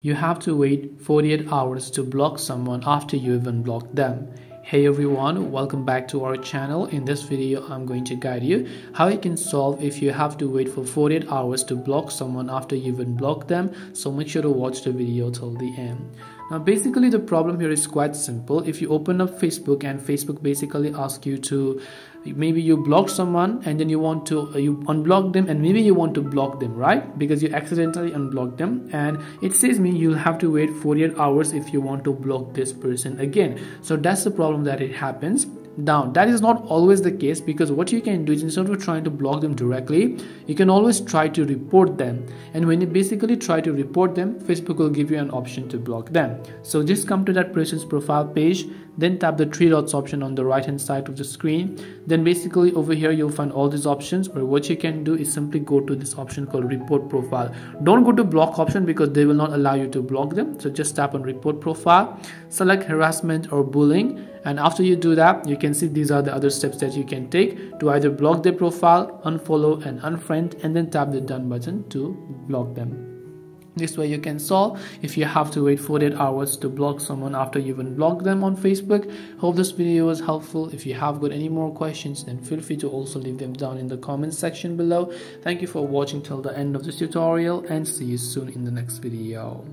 You have to wait 48 hours to block someone after you even blocked them. Hey everyone, welcome back to our channel. In this video, I'm going to guide you how you can solve if you have to wait for 48 hours to block someone after you even blocked them. So make sure to watch the video till the end. Now basically the problem here is quite simple. If you open up Facebook and Facebook basically asks you to maybe you block someone and then you want to uh, you unblock them and maybe you want to block them right? Because you accidentally unblock them and it says me you'll have to wait 48 hours if you want to block this person again. So that's the problem that it happens now that is not always the case because what you can do is instead of trying to block them directly you can always try to report them. And when you basically try to report them facebook will give you an option to block them. So just come to that person's profile page then tap the three dots option on the right hand side of the screen. Then basically over here you'll find all these options or what you can do is simply go to this option called report profile. Don't go to block option because they will not allow you to block them. So just tap on report profile select harassment or bullying and after you do that you can see these are the other steps that you can take to either block their profile unfollow and unfriend and then tap the done button to block them this way you can solve. If you have to wait 48 hours to block someone after you even blocked them on facebook hope this video was helpful. If you have got any more questions then feel free to also leave them down in the comment section below. Thank you for watching till the end of this tutorial and see you soon in the next video